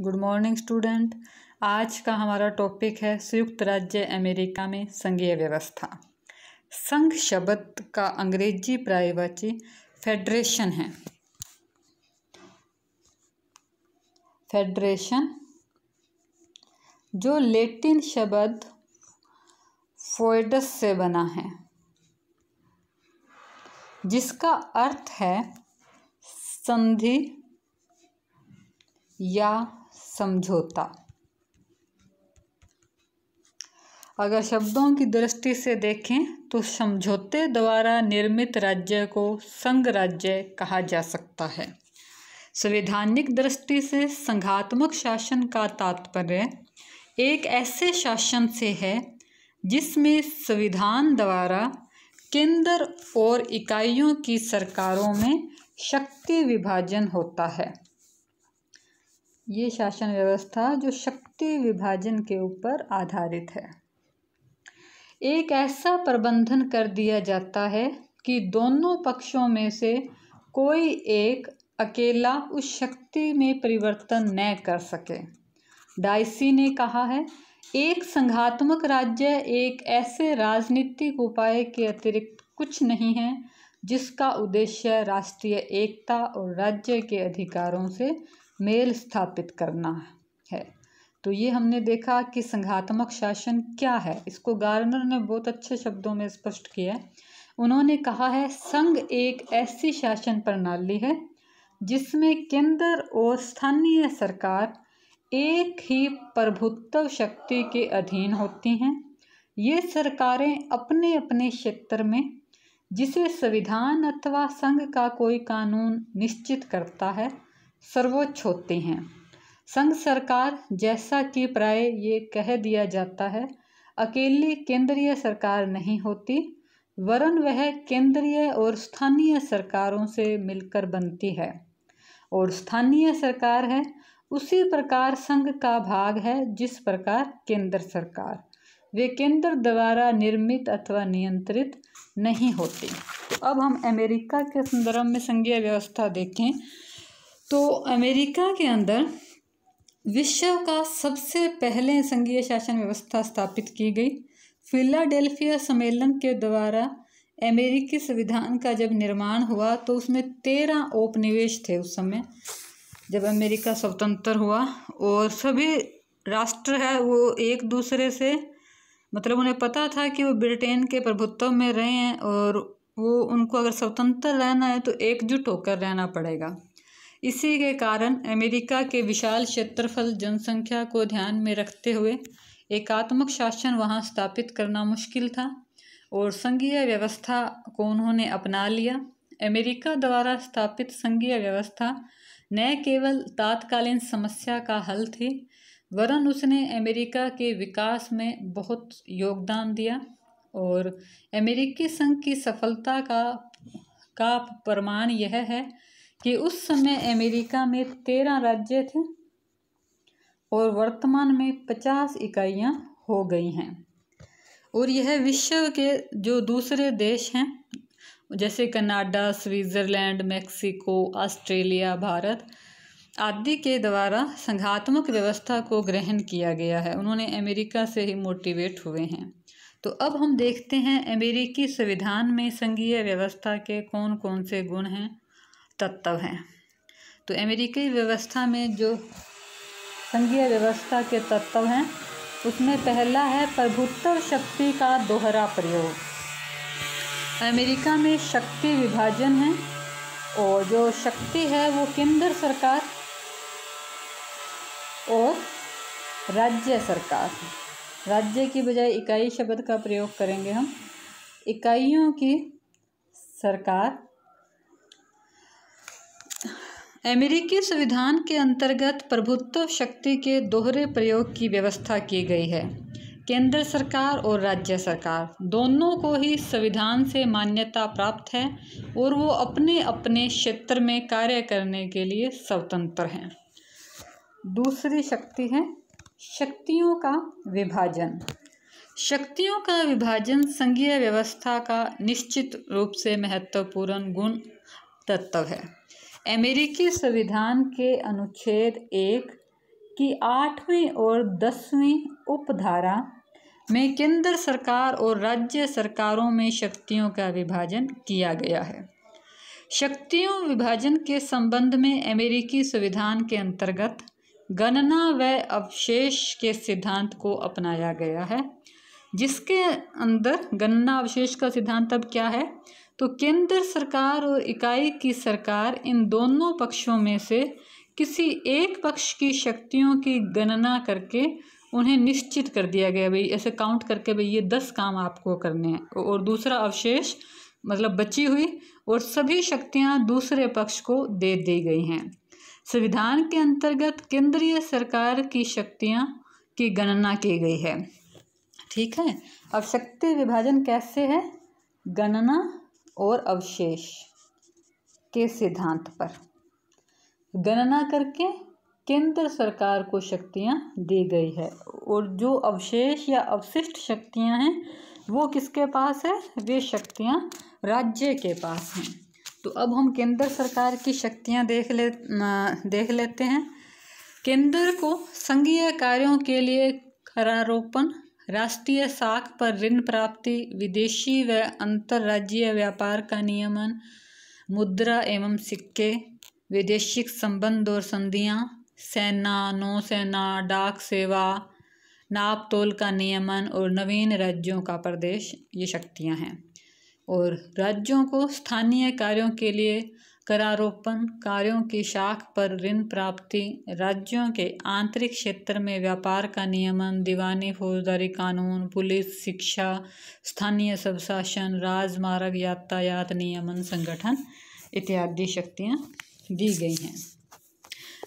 Good morning student. आज का हमारा टॉपिक है संयुक्त राज्य अमेरिका में संघीय व्यवस्था। संघ शब्द का अंग्रेज़ी प्रायवाची फेडरेशन है। फेडरेशन, जो लेटिन शब्द फोइडस से बना है, जिसका अर्थ है संधि या समझौता। अगर शब्दों की दृष्टि से देखें तो समझौते द्वारा निर्मित राज्य को संघ राज्य कहा जा सकता है। संवैधानिक दृष्टि से संघात्मक शासन का तात्पर्य एक ऐसे शासन से है, जिसमें संविधान द्वारा केंद्र और इकाइयों की सरकारों में शक्ति विभाजन होता है। ये शासन व्यवस्था जो शक्ति विभाजन के ऊपर आधारित है। एक ऐसा प्रबंधन कर दिया जाता है कि दोनों पक्षों में से कोई एक अकेला उस शक्ति में परिवर्तन न कर सके। डाइसी ने कहा है, एक संघात्मक राज्य एक ऐसे राजनीतिक उपाय के अतिरिक्त कुछ नहीं है, जिसका उद्देश्य राष्ट्रीय एकता और राज्य के अधिकारों से मेल स्थापित करना है। तो ये हमने देखा कि संघात्मक शासन क्या है। इसको गार्नर ने बहुत अच्छे शब्दों में स्पष्ट किया है। उन्होंने कहा है, संघ एक ऐसी शासन प्रणाली है जिसमें केंद्र और स्थानीय सरकार एक ही प्रभुत्व शक्ति के अधीन होती हैं। ये सरकारें अपने अपने क्षेत्र में, जिसे संविधान अथवा संघ का कोई कानून निश्चित करता है सर्वोच्च होते हैं। संघ सरकार जैसा कि प्राय ये कह दिया जाता है, अकेली केंद्रीय सरकार नहीं होती, वरन वह केंद्रीय और स्थानीय सरकारों से मिलकर बनती है। और स्थानीय सरकार है, उसी प्रकार संघ का भाग है जिस प्रकार केंद्र सरकार। वे केंद्र द्वारा निर्मित अथवा नियंत्रित नहीं होती। तो अब हम अमेरिका के संदर्भ में संघीय व्यवस्था देखें तो अमेरिका के अंदर विश्व का सबसे पहले संघीय शासन व्यवस्था स्थापित की गई। फिलाडेल्फिया सम्मेलन के द्वारा अमेरिकी संविधान का जब निर्माण हुआ तो उसमें तेरह उपनिवेश थे उस समय, जब अमेरिका स्वतंत्र हुआ। और सभी राष्ट्र है, वो एक दूसरे से मतलब उन्हें पता था कि वो ब्रिटेन के प्रभुत्व में रहे हैं और वो, उनको अगर स्वतंत्र रहना है तो एकजुट होकर रहना पड़ेगा। इसी के कारण अमेरिका के विशाल क्षेत्रफल जनसंख्या को ध्यान में रखते हुए एकात्मक शासन वहाँ स्थापित करना मुश्किल था और संघीय व्यवस्था को उन्होंने अपना लिया। अमेरिका द्वारा स्थापित संघीय व्यवस्था न केवल तात्कालीन समस्या का हल थी, वरन उसने अमेरिका के विकास में बहुत योगदान दिया और अमेरिकी संघ की सफलता का का प्रमाण यह है कि उस समय अमेरिका में तेरह राज्य थे और वर्तमान में पचास इकाइयाँ हो गई हैं। और यह विश्व के जो दूसरे देश हैं, जैसे Canada, Switzerland, Mexico, Australia, Bharat आदि के द्वारा संघात्मक व्यवस्था को ग्रहण किया गया है। उन्होंने अमेरिका से ही मोटिवेट हुए हैं। तो अब हम देखते हैं अमेरिकी संविधान में संघीय व्यवस्था के कौन कौन से गुण हैं। तत्व हैं। तो अमेरिकी व्यवस्था में जो संघीय व्यवस्था के तत्व हैं, उसमें पहला है प्रभुत्व शक्ति का दोहरा प्रयोग। अमेरिका में शक्ति विभाजन है और जो शक्ति है वो केंद्र सरकार और राज्य सरकार राज्य की बजाय इकाई शब्द का प्रयोग करेंगे हम। इकाइयों की सरकार अमेरिकी संविधान के अंतर्गत प्रभुत्व शक्ति के दोहरे प्रयोग की व्यवस्था की गई है। केंद्र सरकार और राज्य सरकार दोनों को ही संविधान से मान्यता प्राप्त है और वो अपने अपने क्षेत्र में कार्य करने के लिए स्वतंत्र हैं। दूसरी शक्ति है शक्तियों का विभाजन। शक्तियों का विभाजन संघीय व्यवस्था का निश्चित रूप से महत्वपूर्ण गुण तत्व है। अमेरिकी संविधान के अनुच्छेद एक की आठवीं और दसवीं उपधारा में केंद्र सरकार और राज्य सरकारों में शक्तियों का विभाजन किया गया है। शक्तियों विभाजन के संबंध में अमेरिकी संविधान के अंतर्गत गणना व अवशेष के सिद्धांत को अपनाया गया है, जिसके अंदर गणना अवशेष का सिद्धांत अब क्या है? तो केंद्र सरकार और इकाई की सरकार इन दोनों पक्षों में से किसी एक पक्ष की शक्तियों की गणना करके उन्हें निश्चित कर दिया गया भाई, ऐसे काउंट करके भाई, ये दस काम आपको करने हैं। और दूसरा अवशेष मतलब बची हुई और सभी शक्तियाँ दूसरे पक्ष को दे दी गई हैं। संविधान के अंतर्गत केंद्रीय सरकार की शक्तियाँ की गणना की गई है। ठीक है? अब शक्ति विभाजन कैसे है? गणना और अवशेष के सिद्धांत पर। गणना करके केंद्र सरकार को शक्तियाँ दी गई है और जो अवशेष या अवशिष्ट शक्तियाँ हैं, वो किसके पास है? वे शक्तियाँ राज्य के पास हैं। तो अब हम केंद्र सरकार की शक्तियाँ देख ले देख लेते हैं। केंद्र को संघीय कार्यों के लिए करारोपण राष्ट्रीय साख पर ऋण प्राप्ति, विदेशी व अंतर्राज्यीय व्यापार का नियमन, मुद्रा एवं सिक्के, विदेशिक संबंध और संधियाँ, सेना, नौसेना, डाक सेवा, नाप तोल का नियमन और नवीन राज्यों का प्रदेश, ये शक्तियाँ हैं। और राज्यों को स्थानीय कार्यों के लिए करारोपण कार्यों की शाख पर ऋण प्राप्ति, राज्यों के आंतरिक क्षेत्र में व्यापार का नियमन, दीवानी फौजदारी कानून, पुलिस, शिक्षा, स्थानीय स्वशासन राजमार्ग यातायात नियमन, संगठन इत्यादि शक्तियाँ दी गई हैं।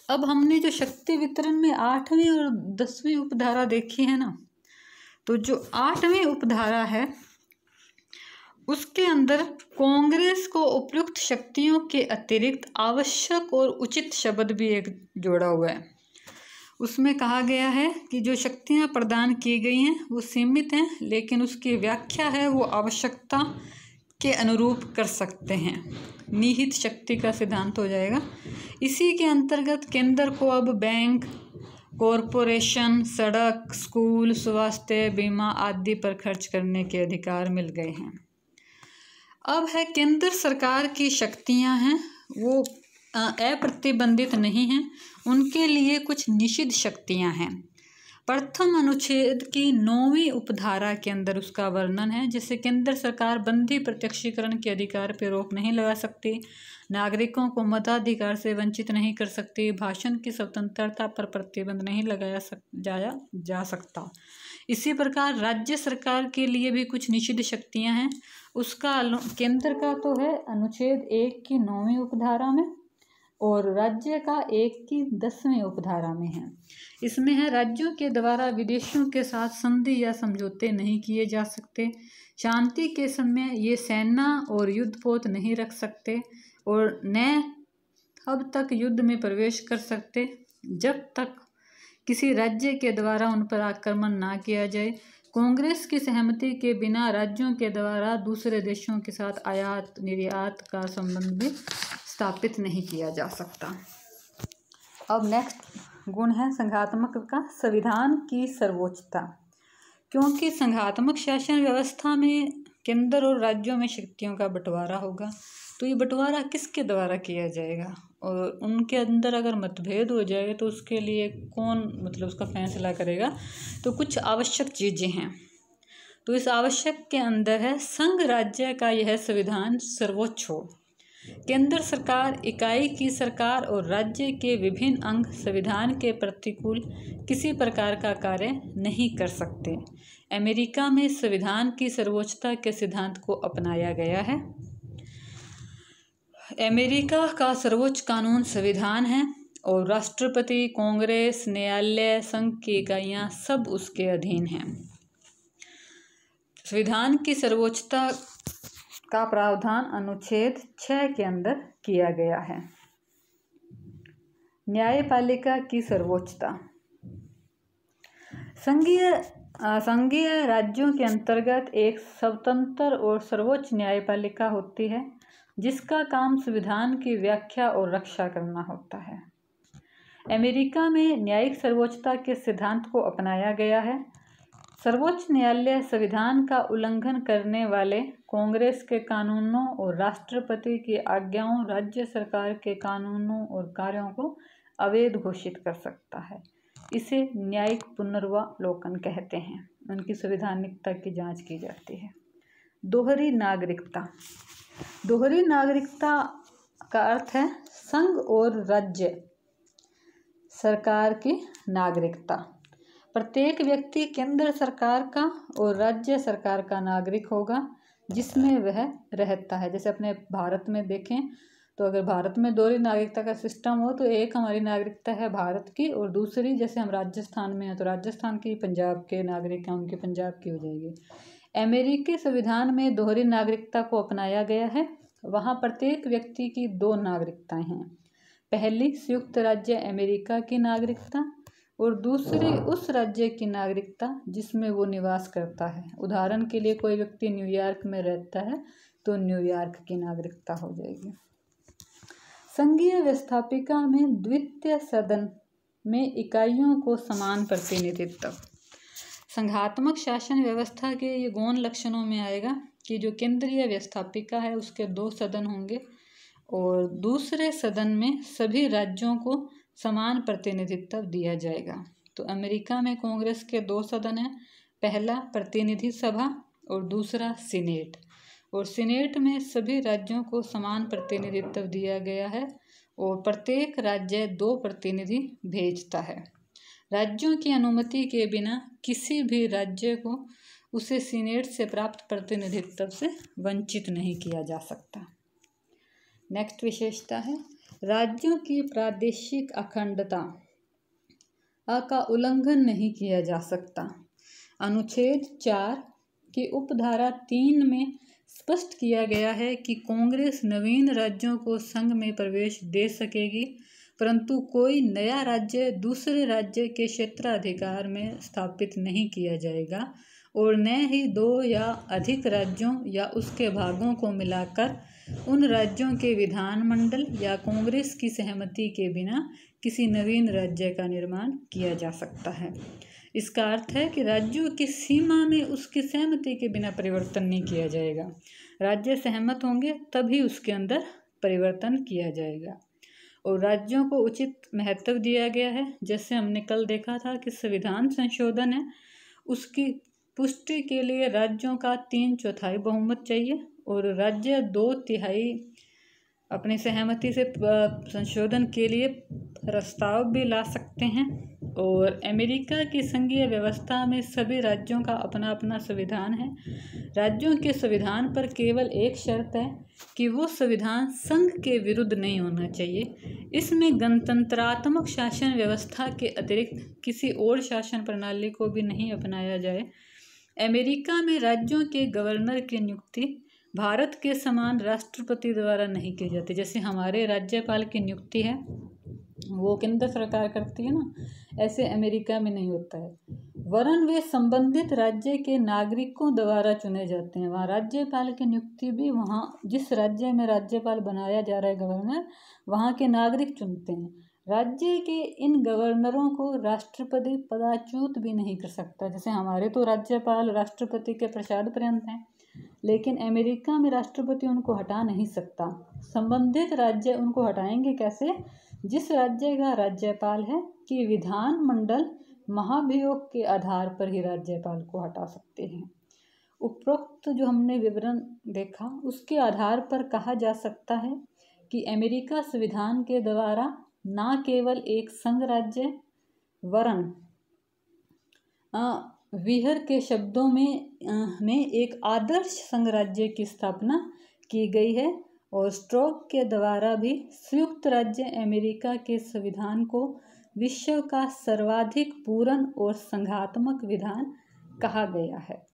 अब हमने जो शक्ति वितरण में आठवीं और दसवीं उपधारा देखी है ना तो जो आठवीं उपधारा है उसके अंदर कांग्रेस को उपयुक्त शक्तियों के अतिरिक्त आवश्यक और उचित शब्द भी एक जोड़ा हुआ है। उसमें कहा गया है कि जो शक्तियाँ प्रदान की गई हैं, वो सीमित हैं, लेकिन उसकी व्याख्या है, वो आवश्यकता के अनुरूप कर सकते हैं। निहित शक्ति का सिद्धांत हो जाएगा। इसी के अंतर्गत केंद्र को अब बैंक, कॉरपोरेशन, सड़क, स्कूल, स्वास्थ्य, बीमा आदि पर खर्च करने के अधिकार मिल गए हैं। अब है, केंद्र सरकार की शक्तियाँ हैं, वो अप्रतिबंधित नहीं हैं, उनके लिए कुछ निषिद्ध शक्तियाँ हैं। प्रथम अनुच्छेद की नौवीं उपधारा के अंदर उसका वर्णन है जिससे केंद्र सरकार बंदी प्रत्यक्षीकरण के अधिकार पर रोक नहीं लगा सकती, नागरिकों को मताधिकार से वंचित नहीं कर सकती, भाषण की स्वतंत्रता पर प्रतिबंध नहीं लगाया सक, जाया जा सकता। इसी प्रकार राज्य सरकार के लिए भी कुछ निषिद्ध शक्तियाँ हैं। उसका केंद्र का तो है अनुच्छेद एक की नौवीं उपधारा में और राज्य का एक की दसवीं उपधारा में है। इसमें है, राज्यों के द्वारा विदेशियों के साथ संधि या समझौते नहीं किए जा सकते। शांति के समय ये सेना और युद्धपोत नहीं रख सकते और न अब तक युद्ध में प्रवेश कर सकते। जब तक किसी राज्य के द्वारा उन पर आक्रमण ना किया जाए। कांग्रेस की सहमति के बिना राज्यों के द्वारा दूसरे देशों के साथ आयात निर्यात का संबंध भी स्थापित नहीं किया जा सकता। अब नेक्स्ट गुण है संघात्मक का संविधान की सर्वोच्चता। क्योंकि संघात्मक शासन व्यवस्था में केंद्र और राज्यों में शक्तियों का बंटवारा होगा तो ये बंटवारा किसके द्वारा किया जाएगा? और उनके अंदर अगर मतभेद हो जाए तो उसके लिए कौन मतलब उसका फैसला करेगा? तो कुछ आवश्यक चीज़ें हैं। तो इस आवश्यक के अंदर है, संघ राज्य का यह संविधान सर्वोच्च हो। केंद्र सरकार, इकाई की सरकार और राज्य के विभिन्न अंग संविधान के प्रतिकूल किसी प्रकार का कार्य नहीं कर सकते। अमेरिका में संविधान की सर्वोच्चता के सिद्धांत को अपनाया गया है। अमेरिका का सर्वोच्च कानून संविधान है और राष्ट्रपति, कांग्रेस, न्यायालय, संघ की इकाइयाँ सब उसके अधीन हैं। संविधान की सर्वोच्चता का प्रावधान अनुच्छेद छः के अंदर किया गया है। न्यायपालिका की सर्वोच्चता। संघीय संघीय राज्यों के अंतर्गत एक स्वतंत्र और सर्वोच्च न्यायपालिका होती है। जिसका काम संविधान की व्याख्या और रक्षा करना होता है। अमेरिका में न्यायिक सर्वोच्चता के सिद्धांत को अपनाया गया है। सर्वोच्च न्यायालय संविधान का उल्लंघन करने वाले कांग्रेस के कानूनों और राष्ट्रपति की आज्ञाओं राज्य सरकार के कानूनों और कार्यों को अवैध घोषित कर सकता है। इसे न्यायिक पुनर्वालोकन कहते हैं। उनकी संविधानिकता की जाँच की जाती है। दोहरी नागरिकता। दोहरी नागरिकता का अर्थ है संघ और राज्य, सरकार की नागरिकता। प्रत्येक व्यक्ति केंद्र सरकार का और राज्य सरकार का नागरिक होगा, जिसमें वह रहता है। जैसे अपने भारत में देखें तो अगर भारत में दोहरी नागरिकता का सिस्टम हो तो एक हमारी नागरिकता है भारत की और दूसरी, जैसे हम राजस्थान में हैं तो राजस्थान की पंजाब के नागरिक हैं, उनकी पंजाब की हो जाएगी। अमेरिकी संविधान में दोहरी नागरिकता को अपनाया गया है। वहाँ प्रत्येक व्यक्ति की दो नागरिकताएँ हैं। पहली, संयुक्त राज्य अमेरिका की नागरिकता और दूसरी, उस राज्य की नागरिकता जिसमें वो निवास करता है। उदाहरण के लिए कोई व्यक्ति न्यूयॉर्क में रहता है तो न्यूयॉर्क की नागरिकता हो जाएगी। संघीय व्यवस्थापिका में द्वितीय सदन में इकाइयों को समान प्रतिनिधित्व। संघात्मक शासन व्यवस्था के ये गौण लक्षणों में आएगा कि जो केंद्रीय व्यवस्थापिका है, उसके दो सदन होंगे और दूसरे सदन में सभी राज्यों को समान प्रतिनिधित्व दिया जाएगा। तो अमेरिका में कांग्रेस के दो सदन हैं, पहला प्रतिनिधि सभा और दूसरा सीनेट। और सीनेट में सभी राज्यों को समान प्रतिनिधित्व दिया गया है और प्रत्येक राज्य दो प्रतिनिधि भेजता है। राज्यों की अनुमति के बिना किसी भी राज्य को उसे सीनेट से प्राप्त प्रतिनिधित्व से वंचित नहीं किया जा सकता। नेक्स्ट विशेषता है, राज्यों की प्रादेशिक अखंडता का उल्लंघन नहीं किया जा सकता। अनुच्छेद चार की उपधारा तीन में स्पष्ट किया गया है कि कांग्रेस नवीन राज्यों को संघ में प्रवेश दे सकेगी परंतु कोई नया राज्य दूसरे राज्य के क्षेत्राधिकार में स्थापित नहीं किया जाएगा और न ही दो या अधिक राज्यों या उसके भागों को मिलाकर उन राज्यों के विधानमंडल या कांग्रेस की सहमति के बिना किसी नवीन राज्य का निर्माण किया जा सकता है। इसका अर्थ है कि राज्यों की सीमा में उसकी सहमति के बिना परिवर्तन नहीं किया जाएगा। राज्य सहमत होंगे तभी उसके अंदर परिवर्तन किया जाएगा। और राज्यों को उचित महत्व दिया गया है। जैसे हमने कल देखा था कि संविधान संशोधन है, उसकी पुष्टि के लिए राज्यों का तीन चौथाई बहुमत चाहिए और राज्य दो तिहाई अपनी सहमति से संशोधन के लिए प्रस्ताव भी ला सकते हैं। और अमेरिका की संघीय व्यवस्था में सभी राज्यों का अपना अपना संविधान है। राज्यों के संविधान पर केवल एक शर्त है कि वो संविधान संघ के विरुद्ध नहीं होना चाहिए। इसमें गणतंत्रात्मक शासन व्यवस्था के अतिरिक्त किसी और शासन प्रणाली को भी नहीं अपनाया जाए। अमेरिका में राज्यों के गवर्नर की नियुक्ति भारत के समान राष्ट्रपति द्वारा नहीं की जाती, जैसे हमारे राज्यपाल की नियुक्ति है। वो केंद्र सरकार करती है ना, ऐसे अमेरिका में नहीं होता है। वरन वे संबंधित राज्य के नागरिकों द्वारा चुने जाते हैं। वहाँ राज्यपाल की नियुक्ति भी वहाँ, जिस राज्य में राज्यपाल बनाया जा रहा है गवर्नर, वहाँ के नागरिक चुनते हैं। राज्य के इन गवर्नरों को राष्ट्रपति पदाच्युत भी नहीं कर सकता। जैसे हमारे तो राज्यपाल राष्ट्रपति के प्रसाद पर्यंत हैं, लेकिन अमेरिका में राष्ट्रपति उनको हटा नहीं सकता। संबंधित राज्य उनको हटाएँगे कैसे? जिस राज्य का राज्यपाल है कि विधानमंडल महाभियोग के आधार पर ही राज्यपाल को हटा सकते हैं। उपरोक्त जो हमने विवरण देखा, उसके आधार पर कहा जा सकता है कि अमेरिका संविधान के द्वारा न केवल एक संघ राज्य, वरन विहर के शब्दों में में एक आदर्श संघ राज्य की स्थापना की गई है और स्ट्रोक के द्वारा भी संयुक्त राज्य अमेरिका के संविधान को विश्व का सर्वाधिक पूर्ण और संघात्मक विधान कहा गया है।